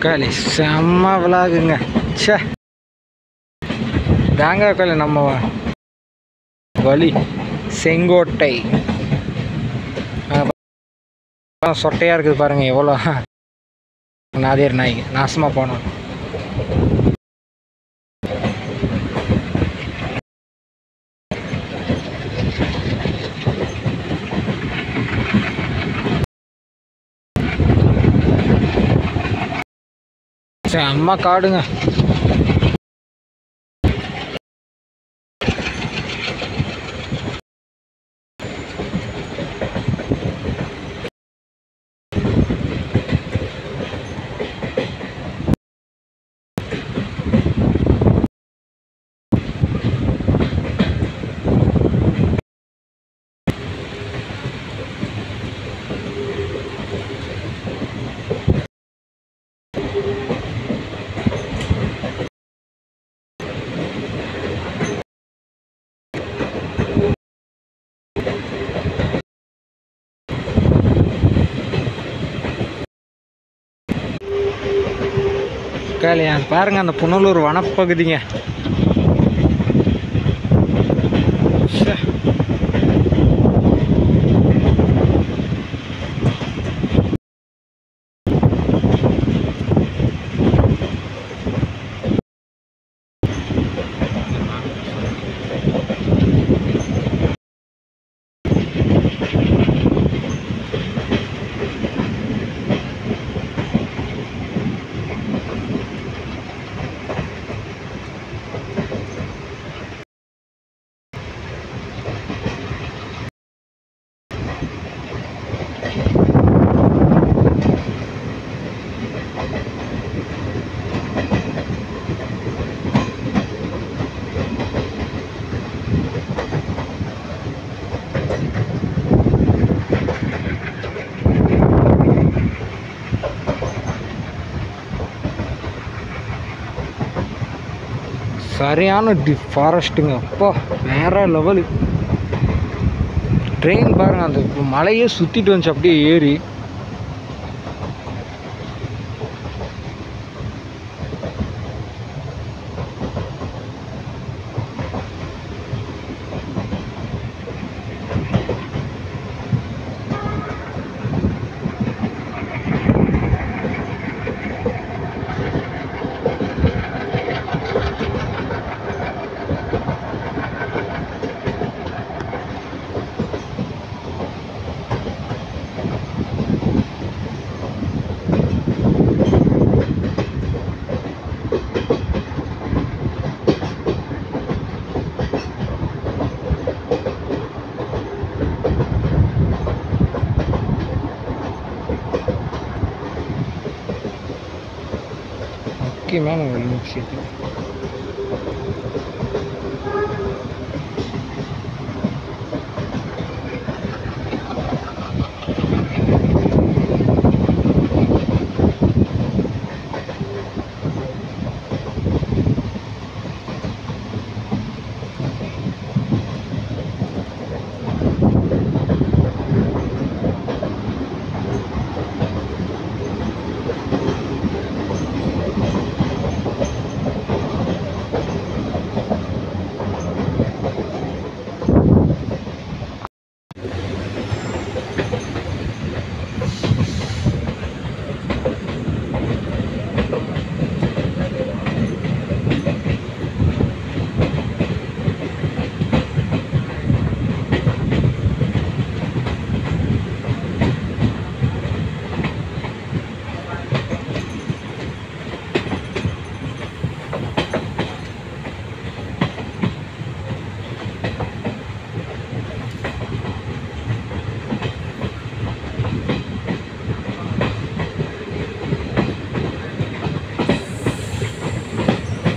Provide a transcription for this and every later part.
தக்காளி செம்ம விலாகுங்க. ச்சே. தேங்காய் களி நம்ம வழி செங்கோட்டை. சொட்டையாக சொட்டையா இருக்குது பாருங்க எவ்வளோ. நாதேர் நாய் நாசமாக போனோம் செம்ம காடுங்க. காலியா பாருங்க அந்த புனலூர் வனப்பகுதிங்க. சரியான டி ஃபாரஸ்ட்டுங்க அப்பா வேற லெவலு ட்ரெயின் பாருங்கள் அந்த மலையே சுற்றிட்டு வந்துச்சு அப்படியே ஏறி. канала или вообще-то.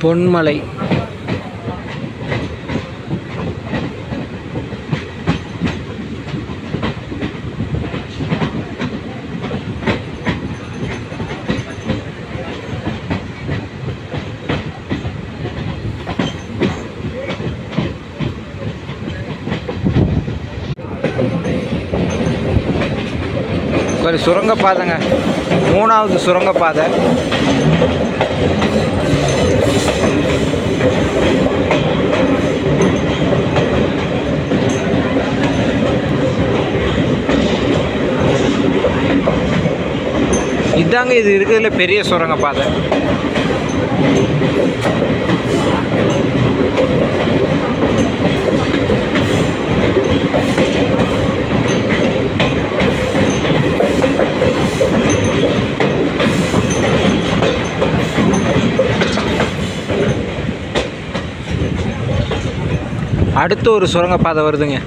பொன்மலை. ஒரு சுரங்கப்பாதைங்க. மூணாவது சுரங்கப்பாதை. இதாங்க இது இருக்கிறதுல பெரிய சுரங்க பாதை. அடுத்து ஒரு சுரங்கப்பாதை வருதுங்க.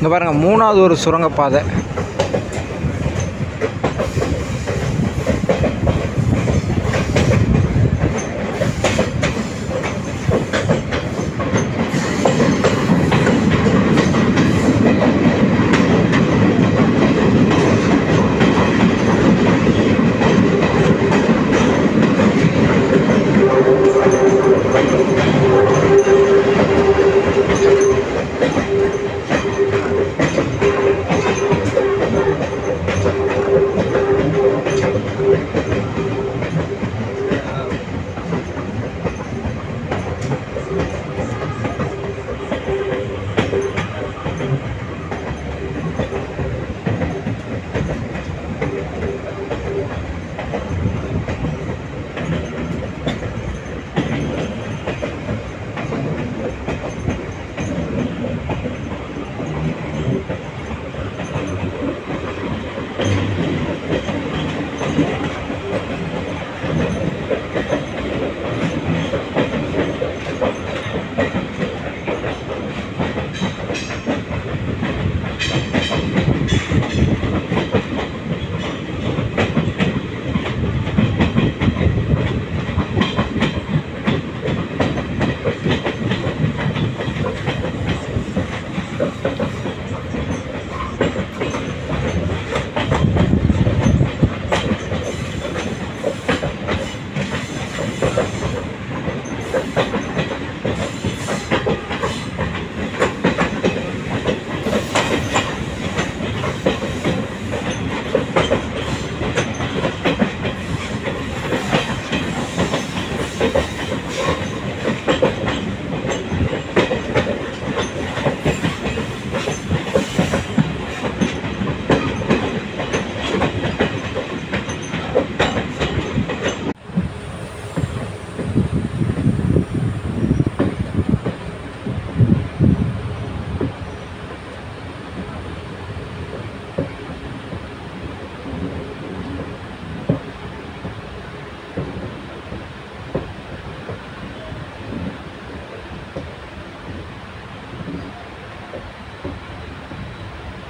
இங்கே பாருங்கள் மூணாவது ஒரு சுரங்கப்பாதை.